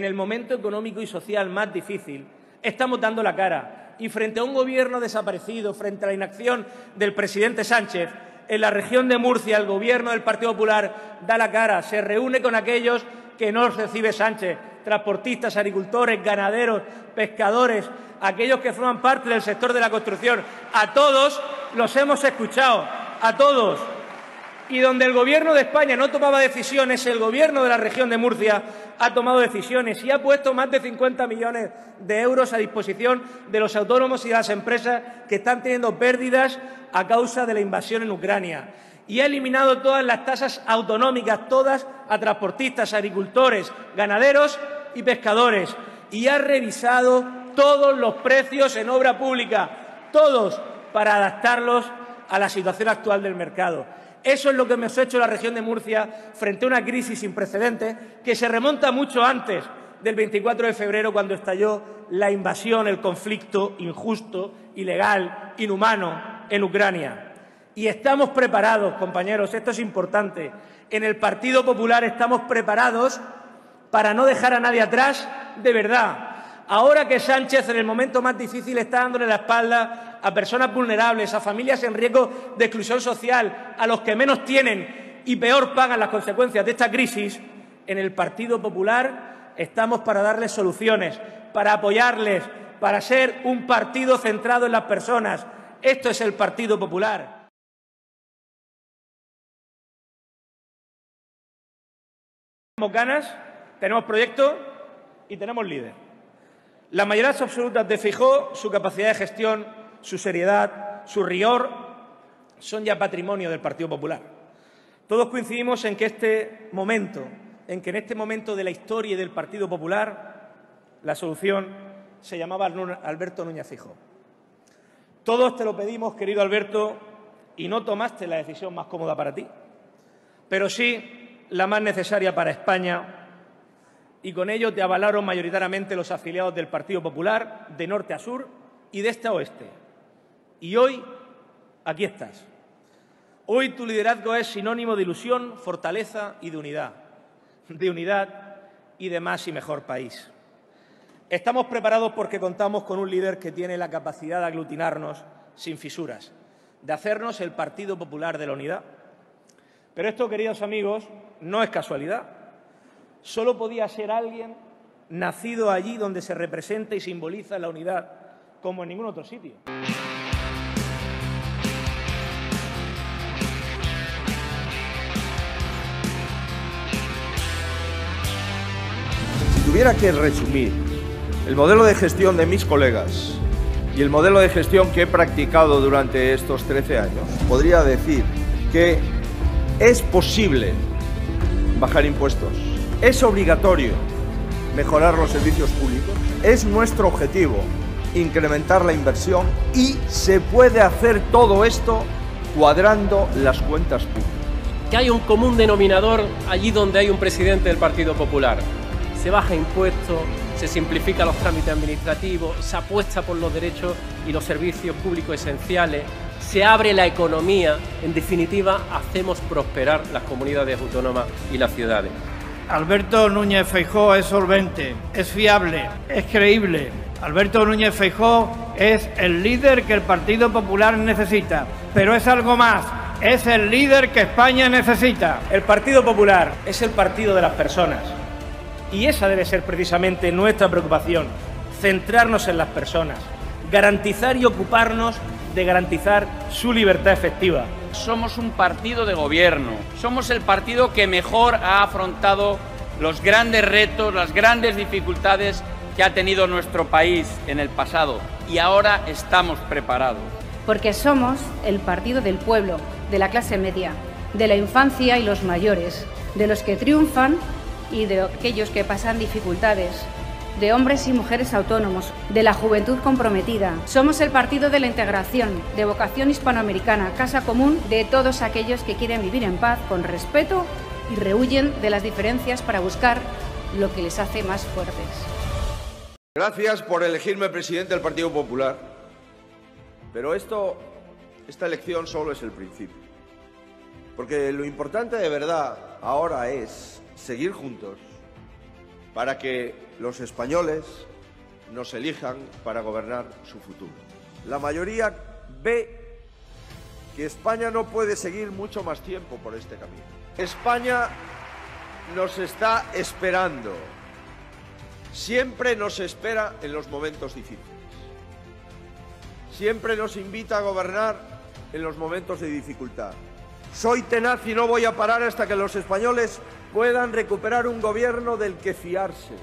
el momento económico y social más difícil, estamos dando la cara. Y frente a un gobierno desaparecido, frente a la inacción del presidente Sánchez, en la región de Murcia el gobierno del Partido Popular da la cara, se reúne con aquellos que no recibe Sánchez, transportistas, agricultores, ganaderos, pescadores, aquellos que forman parte del sector de la construcción. A todos los hemos escuchado, a todos. Y donde el Gobierno de España no tomaba decisiones, el Gobierno de la región de Murcia ha tomado decisiones y ha puesto más de 50 millones de euros a disposición de los autónomos y de las empresas que están teniendo pérdidas a causa de la invasión en Ucrania. Y ha eliminado todas las tasas autonómicas, todas a transportistas, agricultores, ganaderos y pescadores. Y ha revisado todos los precios en obra pública, todos, para adaptarlos a la situación actual del mercado. Eso es lo que hemos hecho la región de Murcia frente a una crisis sin precedentes que se remonta mucho antes del 24 de febrero, cuando estalló la invasión, el conflicto injusto, ilegal, inhumano en Ucrania. Y estamos preparados, compañeros, esto es importante. En el Partido Popular estamos preparados para no dejar a nadie atrás de verdad. Ahora que Sánchez en el momento más difícil está dándole la espalda a personas vulnerables, a familias en riesgo de exclusión social, a los que menos tienen y peor pagan las consecuencias de esta crisis, en el Partido Popular estamos para darles soluciones, para apoyarles, para ser un partido centrado en las personas. Esto es el Partido Popular. Tenemos ganas, tenemos proyecto y tenemos líder. Las mayorías absolutas de Fijó, su capacidad de gestión su seriedad, su rigor, son ya patrimonio del Partido Popular. Todos coincidimos en que este momento, en que en este momento de la historia del Partido Popular, la solución se llamaba Alberto Núñez Fijo. Todos te lo pedimos, querido Alberto, y no tomaste la decisión más cómoda para ti, pero sí la más necesaria para España, y con ello te avalaron mayoritariamente los afiliados del Partido Popular de norte a sur y de este a oeste. Y hoy, aquí estás. Hoy tu liderazgo es sinónimo de ilusión, fortaleza y de unidad. De unidad y de más y mejor país. Estamos preparados porque contamos con un líder que tiene la capacidad de aglutinarnos sin fisuras, de hacernos el Partido Popular de la Unidad. Pero esto, queridos amigos, no es casualidad. Solo podía ser alguien nacido allí donde se representa y simboliza la unidad, como en ningún otro sitio. Tuviera que resumir el modelo de gestión de mis colegas y el modelo de gestión que he practicado durante estos 13 años, podría decir que es posible bajar impuestos, es obligatorio mejorar los servicios públicos, es nuestro objetivo incrementar la inversión y se puede hacer todo esto cuadrando las cuentas públicas. Que hay un común denominador allí donde hay un presidente del Partido Popular se baja impuestos, se simplifican los trámites administrativos, se apuesta por los derechos y los servicios públicos esenciales, se abre la economía, en definitiva, hacemos prosperar las comunidades autónomas y las ciudades. Alberto Núñez Feijó es solvente, es fiable, es creíble. Alberto Núñez Feijó es el líder que el Partido Popular necesita, pero es algo más, es el líder que España necesita. El Partido Popular es el partido de las personas y esa debe ser precisamente nuestra preocupación, centrarnos en las personas, garantizar y ocuparnos de garantizar su libertad efectiva. Somos un partido de gobierno, somos el partido que mejor ha afrontado los grandes retos, las grandes dificultades que ha tenido nuestro país en el pasado y ahora estamos preparados. Porque somos el partido del pueblo, de la clase media, de la infancia y los mayores, de los que triunfan y de aquellos que pasan dificultades, de hombres y mujeres autónomos, de la juventud comprometida. Somos el partido de la integración, de vocación hispanoamericana, casa común de todos aquellos que quieren vivir en paz, con respeto y rehuyen de las diferencias para buscar lo que les hace más fuertes. Gracias por elegirme presidente del Partido Popular. Pero esto, esta elección solo es el principio. Porque lo importante de verdad ahora es seguir juntos para que los españoles nos elijan para gobernar su futuro. La mayoría ve que España no puede seguir mucho más tiempo por este camino. España nos está esperando. Siempre nos espera en los momentos difíciles. Siempre nos invita a gobernar en los momentos de dificultad. Soy tenaz y no voy a parar hasta que los españoles puedan recuperar un gobierno del que fiarse.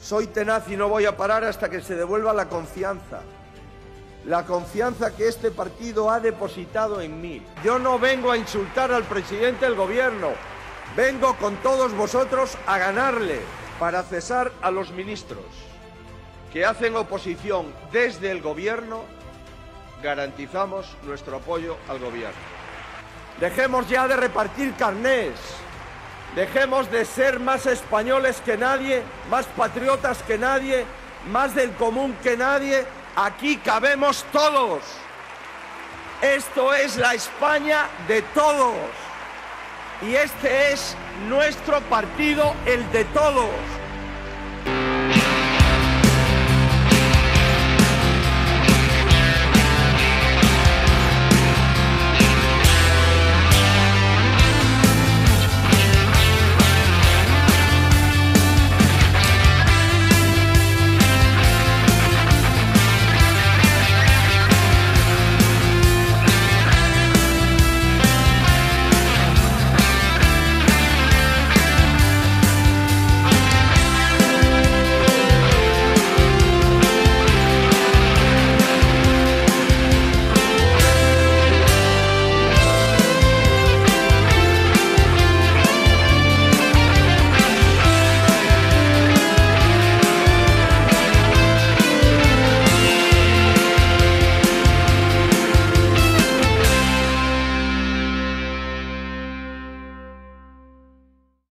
Soy tenaz y no voy a parar hasta que se devuelva la confianza. La confianza que este partido ha depositado en mí. Yo no vengo a insultar al presidente del gobierno. Vengo con todos vosotros a ganarle para cesar a los ministros que hacen oposición desde el gobierno. Garantizamos nuestro apoyo al gobierno. Dejemos ya de repartir carnés. Dejemos de ser más españoles que nadie, más patriotas que nadie, más del común que nadie. Aquí cabemos todos. Esto es la España de todos. Y este es nuestro partido, el de todos.